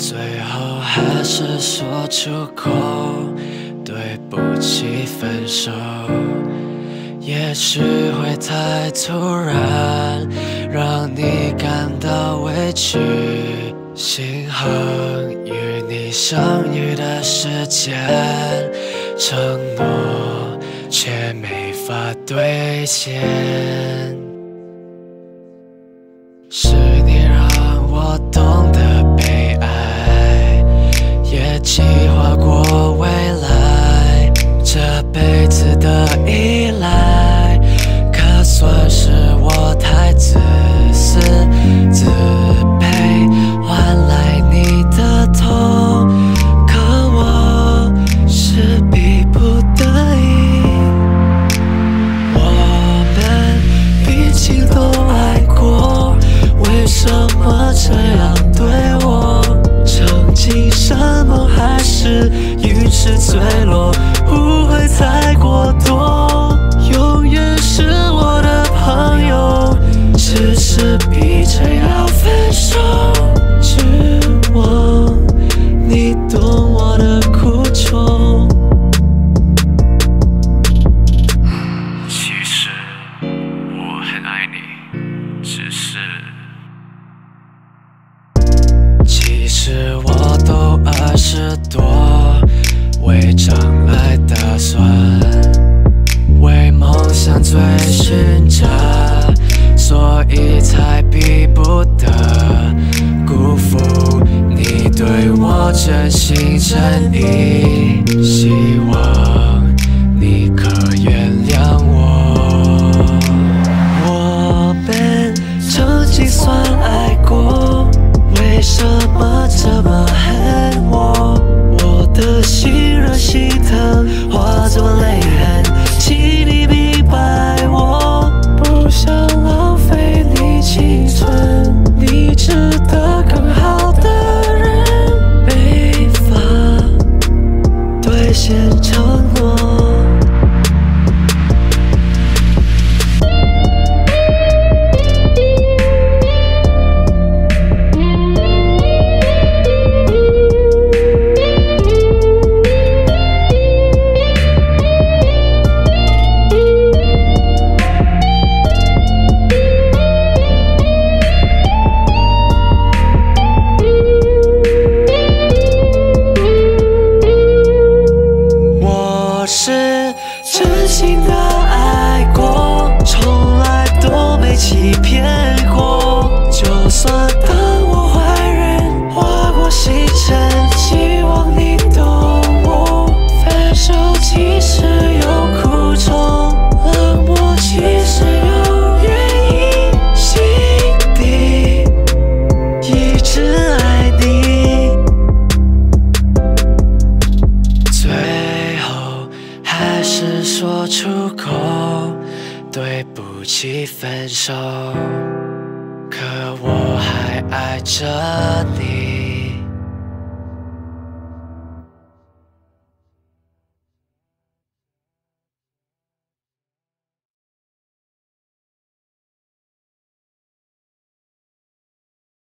最后还是说出口，对不起，分手。也许会太突然，让你感到委屈。幸好与你相遇的时间，承诺却没法兑现。你都爱过，为什么这样其实我都二十多，为障碍打算，为梦想追寻着，所以才逼不得辜负你对我真心真意，希望你可原谅我。我们曾经算爱过，为什么这么恨我？我的心热心疼化作泪痕，请你明白我不想浪费你青春，你值得更好的人，没法兑现承诺。对不起，分手。可我还爱着你。